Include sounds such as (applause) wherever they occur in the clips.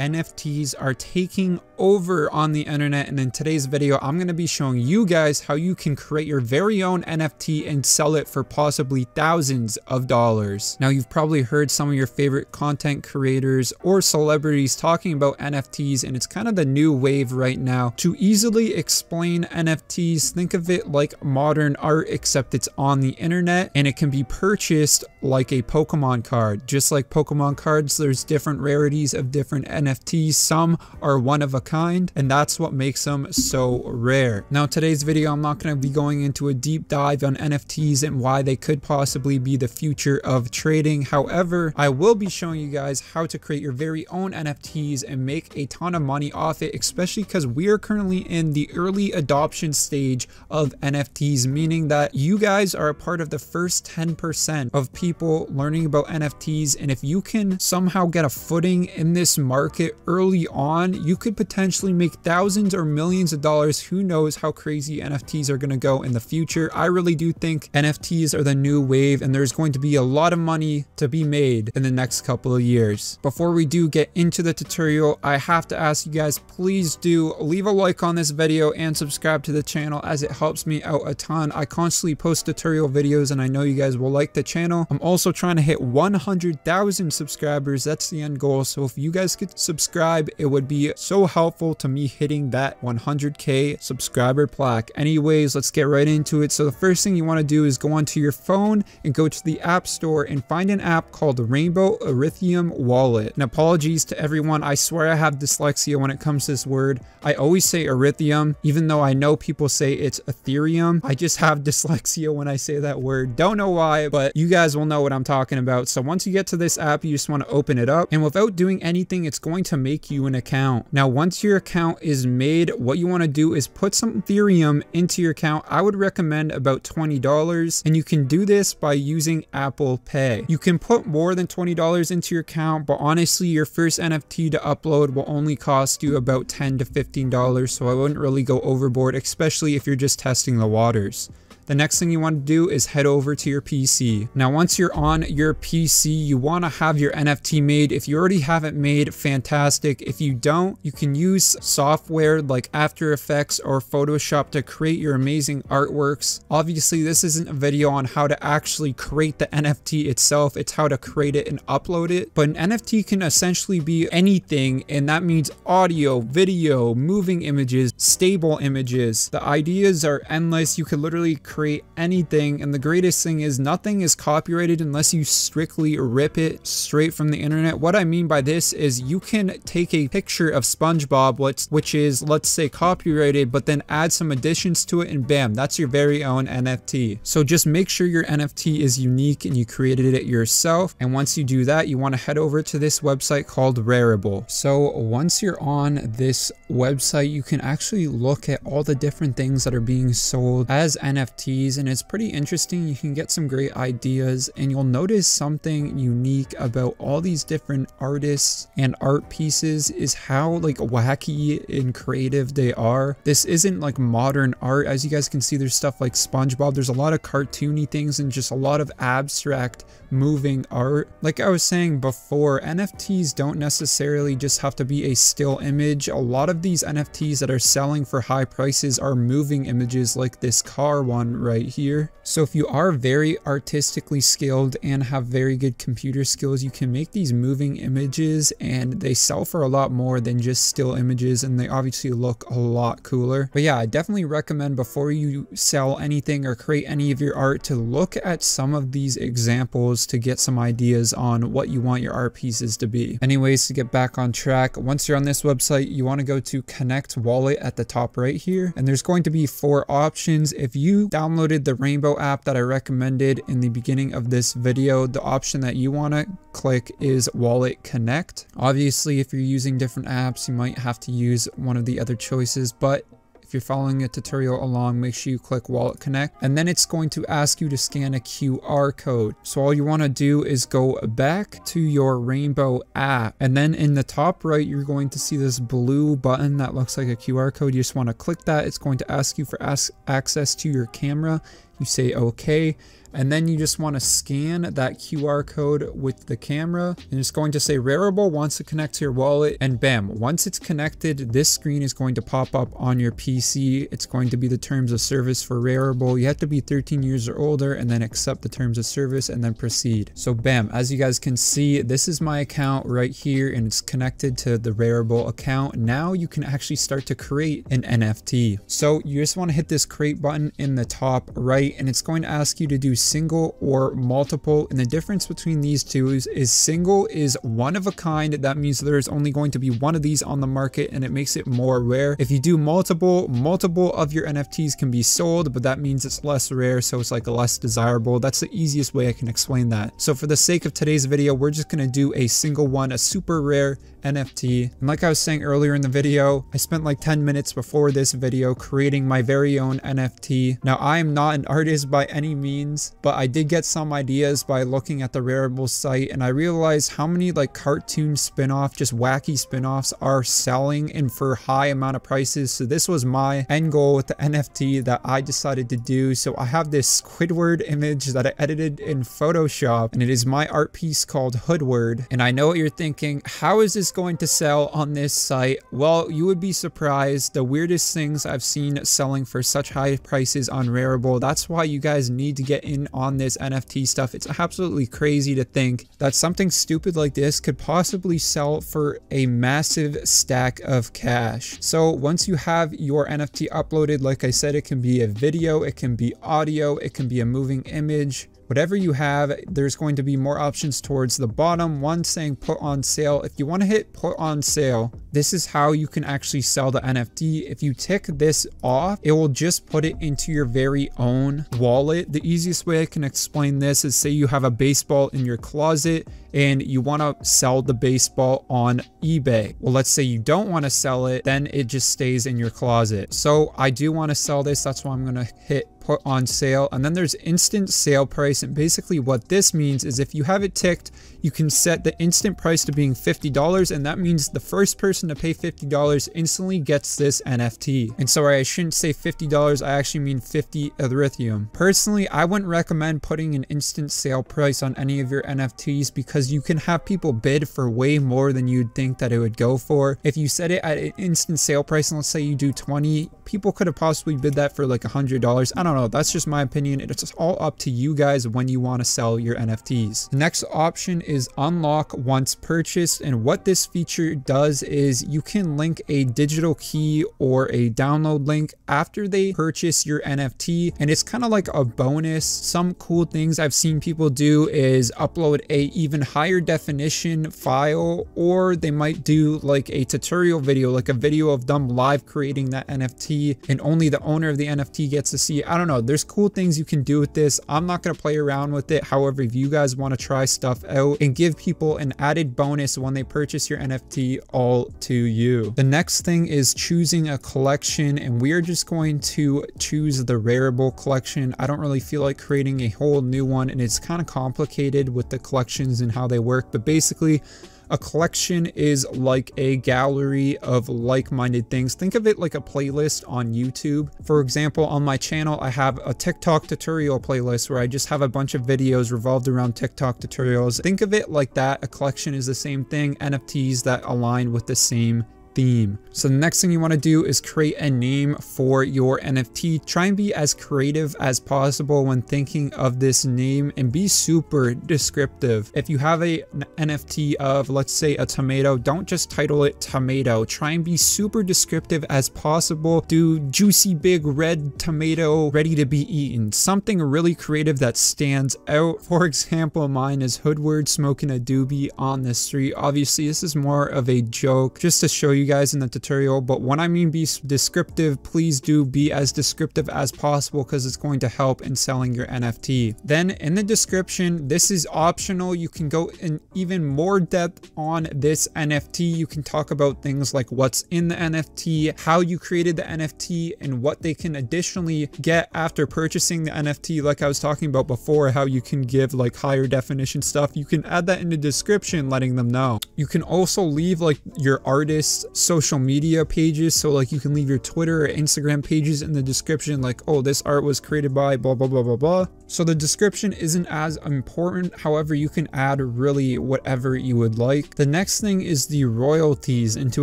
NFTs are taking over on the internet and in today's video I'm going to be showing you guys how you can create your very own NFT and sell it for possibly thousands of dollars. Now you've probably heard some of your favorite content creators or celebrities talking about NFTs and it's kind of the new wave right now. To easily explain NFTs, think of it like modern art except it's on the internet and it can be purchased like a Pokemon card. Just like Pokemon cards, there's different rarities of different NFTs. NFTs, some are one of a kind, and that's what makes them so rare. Now, today's video, I'm not going to be going into a deep dive on NFTs and why they could possibly be the future of trading. However, I will be showing you guys how to create your very own NFTs and make a ton of money off it, especially because we are currently in the early adoption stage of NFTs, meaning that you guys are a part of the first 10% of people learning about NFTs. And if you can somehow get a footing in this market early on, you could potentially make thousands or millions of dollars. Who knows how crazy NFTs are going to go in the future. I really do think NFTs are the new wave and there's going to be a lot of money to be made in the next couple of years. Before we do get into the tutorial, I have to ask you guys, please do leave a like on this video and subscribe to the channel as it helps me out a ton. I constantly post tutorial videos and I know you guys will like the channel. I'm also trying to hit 100,000 subscribers. That's the end goal. So if you guys could subscribe, it would be so helpful to me hitting that 100k subscriber plaque. Anyways, let's get right into it. So the first thing you want to do is go onto your phone and go to the app store and find an app called Rainbow Ethereum Wallet. And apologies to everyone. I swear I have dyslexia when it comes to this word. I always say Ethereum, even though I know people say it's Ethereum. I just have (laughs) dyslexia when I say that word. Don't know why, but you guys will know what I'm talking about. So once you get to this app, you just want to open it up and without doing anything, it's going to make you an account. Now, once your account is made, what you want to do is put some Ethereum into your account. I would recommend about $20 and you can do this by using Apple Pay. You can put more than $20 into your account, but honestly, your first NFT to upload will only cost you about 10 to $15. So I wouldn't really go overboard, especially if you're just testing the waters the next thing you want to do is head over to your PC. Now, once you're on your PC, you want to have your NFT made. If you already have it made, fantastic. If you don't, you can use software like After Effects or Photoshop to create your amazing artworks. Obviously, this isn't a video on how to actually create the NFT itself. It's how to create it and upload it. But an NFT can essentially be anything, and that means audio, video, moving images, stable images. The ideas are endless. You can literally create create anything. And the greatest thing is nothing is copyrighted unless you strictly rip it straight from the internet. What I mean by this is you can take a picture of SpongeBob, which is, let's say, copyrighted, but then add some additions to it and bam, that's your very own NFT. So just make sure your NFT is unique and you created it yourself. And once you do that, you want to head over to this website called Rarible. So once you're on this website, you can actually look at all the different things that are being sold as NFTs NFTs and it's pretty interesting. You can get some great ideas and you'll notice something unique about all these different artists and art pieces is how like wacky and creative they are. This isn't like modern art. As you guys can see, there's stuff like SpongeBob. There's a lot of cartoony things and just a lot of abstract moving art. Like I was saying before, NFTs don't necessarily just have to be a still image. A lot of these NFTs that are selling for high prices are moving images like this car one right here. So if you are very artistically skilled and have very good computer skills, you can make these moving images and they sell for a lot more than just still images and they obviously look a lot cooler. But yeah, I definitely recommend before you sell anything or create any of your art to look at some of these examples to get some ideas on what you want your art pieces to be. Anyways, to get back on track, once you're on this website, you want to go to connect wallet at the top right here and there's going to be four options. If you downloaded the Rainbow app that I recommended in the beginning of this video, the option that you want to click is Wallet Connect. Obviously, if you're using different apps, you might have to use one of the other choices, but if you're following a tutorial along, make sure you click Wallet Connect and then it's going to ask you to scan a QR code. So all you want to do is go back to your Rainbow app and then in the top right, you're going to see this blue button that looks like a QR code. You just want to click that. It's going to ask you for access to your camera You say okay and then you just want to scan that QR code with the camera and it's going to say Rarible wants to connect to your wallet and bam once it's connected this screen is going to pop up on your PC it's going to be the terms of service for Rarible. You have to be 13 years or older and then accept the terms of service and then proceed. So bam as you guys can see this is my account right here and it's connected to the Rarible account. Now you can actually start to create an NFT so you just want to hit this create button in the top and it's going to ask you to do single or multiple and the difference between these two is, is single is one of a kind. That means there's only going to be one of these on the market and it makes it more rare. If you do multiple multiple of your nfts can be sold but that means it's less rare so it's like less desirable. That's the easiest way i can explain that. So for the sake of today's video we're just going to do a single one a super rare NFT. And like I was saying earlier in the video, I spent like 10 minutes before this video creating my very own NFT. Now I am not an artist by any means, but I did get some ideas by looking at the Rarible site and I realized how many like cartoon spin-off, just wacky spin-offs are selling and for high amount of prices. So this was my end goal with the NFT that I decided to do. So I have this Squidward image that I edited in Photoshop and it is my art piece called Hoodward. And I know what you're thinking, how is this going to sell on this site? Well, you would be surprised. The weirdest things I've seen selling for such high prices on Rarible. That's why you guys need to get in on this NFT stuff. It's absolutely crazy to think that something stupid like this could possibly sell for a massive stack of cash. So once you have your NFT uploaded, like I said, it can be a video, it can be audio, it can be a moving image, whatever you have, there's going to be more options towards the bottom. One saying put on sale. If you want to hit put on sale, this is how you can actually sell the NFT. If you tick this off, it will just put it into your very own wallet. The easiest way I can explain this is say you have a baseball in your closet and you want to sell the baseball on eBay. Well, let's say you don't want to sell it, then it just stays in your closet. So I do want to sell this. That's why I'm going to hit put on sale. And then there's instant sale price. And basically what this means is if you have it ticked, you can set the instant price to being $50. And that means the first person to pay $50 instantly gets this NFT. And sorry, I shouldn't say $50. I actually mean 50 Ethereum. Personally, I wouldn't recommend putting an instant sale price on any of your NFTs because you can have people bid for way more than you'd think that it would go for. If you set it at an instant sale price, and let's say you do 20, people could have possibly bid that for like $100. I don't know. That's just my opinion. It's all up to you guys when you want to sell your NFTs. The next option is unlock once purchased. And what this feature does is you can link a digital key or a download link after they purchase your NFT. And it's kind of like a bonus. Some cool things I've seen people do is upload a even higher definition file, or they might do like a tutorial video, like a video of them live creating that NFT and only the owner of the NFT gets to see. I don't know. There's cool things you can do with this. I'm not going to play around with it. However, if you guys want to try stuff out and give people an added bonus when they purchase your NFT, all to you. The next thing is choosing a collection and we are just going to choose the Rarible collection. I don't really feel like creating a whole new one and it's kind of complicated with the collections and how they work, but basically a collection is like a gallery of like-minded things. Think of it like a playlist on YouTube. For example, on my channel, I have a TikTok tutorial playlist where I just have a bunch of videos revolved around TikTok tutorials. Think of it like that. A collection is the same thing, NFTs that align with the same theme. So the next thing you want to do is create a name for your NFT. Try and be as creative as possible when thinking of this name and be super descriptive. If you have a, an NFT of, let's say, a tomato, don't just title it tomato. Try and be super descriptive as possible. Do juicy big red tomato ready to be eaten. Something really creative that stands out. (laughs) For example, mine is Hoodward smoking a doobie on the street. Obviously, this is more of a joke just to show you you guys in the tutorial, but when I mean be descriptive, please do be as descriptive as possible because it's going to help in selling your NFT. Then in the description, this is optional. You can go in even more depth on this NFT. You can talk about things like what's in the NFT, how you created the NFT, and what they can additionally get after purchasing the NFT. Like I was talking about before, how you can give like higher definition stuff. You can add that in the description, letting them know. You can also leave like your artist social media pages. So like you can leave your Twitter or Instagram pages in the description like, oh, this art was created by blah, blah, blah, blah, blah. So the description isn't as important. However, you can add really whatever you would like. The next thing is the royalties. And to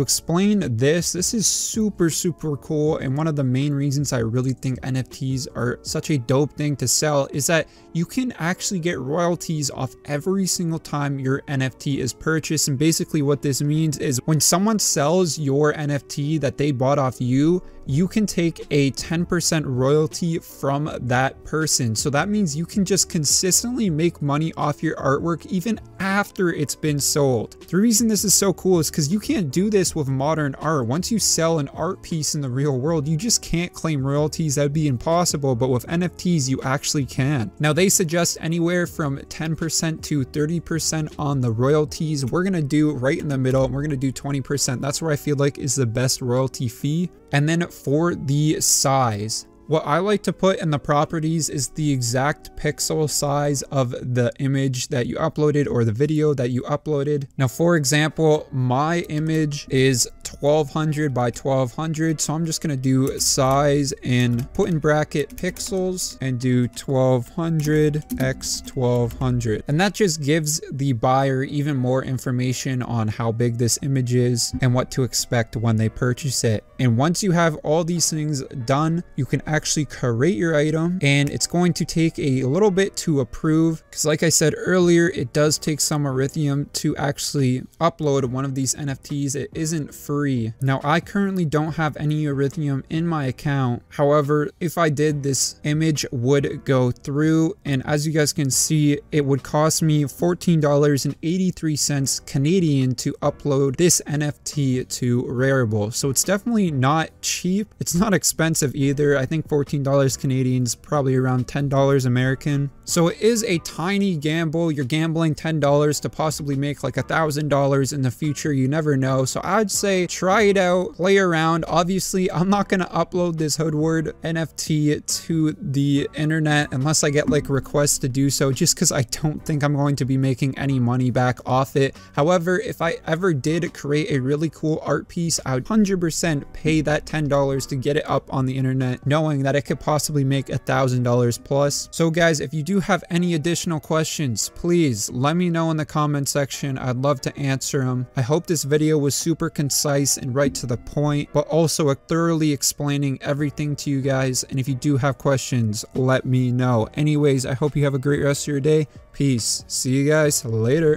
explain this, this is super, super cool. And one of the main reasons I really think NFTs are such a dope thing to sell is that you can actually get royalties off every single time your NFT is purchased. And basically what this means is when someone sells your NFT that they bought off you, you can take a 10% royalty from that person. So that means you can just consistently make money off your artwork even after it's been sold. The reason this is so cool is because you can't do this with modern art. Once you sell an art piece in the real world, you just can't claim royalties. That'd be impossible. But with NFTs, you actually can. Now they suggest anywhere from 10% to 30% on the royalties. We're to do right in the middle. We're going to do 20%. That's where I feel like is the best royalty fee. And then for the size, what I like to put in the properties is the exact pixel size of the image that you uploaded or the video that you uploaded. Now, for example, my image is 1200 by 1200. So I'm just going to do size and put in bracket pixels and do 1200 x 1200. And that just gives the buyer even more information on how big this image is and what to expect when they purchase it. And once you have all these things done, you can actually create your item and it's going to take a little bit to approve because like I said earlier, it does take some Ethereum to actually upload one of these NFTs. It isn't free. Now I currently don't have any Ethereum in my account. However, if I did this image would go through and as you guys can see, it would cost me $14.83 Canadian to upload this NFT to Rarible. So it's definitely not cheap. It's not expensive either. I think $14 Canadians, probably around $10 American. So it is a tiny gamble. You're gambling $10 to possibly make like a $1,000 in the future. You never know. So I'd say try it out, play around. Obviously, I'm not going to upload this Hoodward NFT to the internet unless I get like requests to do so just because I don't think I'm going to be making any money back off it. However, if I ever did create a really cool art piece, I would 100% pay that $10 to get it up on the internet, knowing that it could possibly make a $1,000 plus. So guys, if you do have any additional questions, please let me know in the comment section. I'd love to answer them. I hope this video was super concise and right to the point, but also thoroughly explaining everything to you guys. And if you do have questions, let me know. Anyways, I hope you have a great rest of your day. Peace. See you guys later.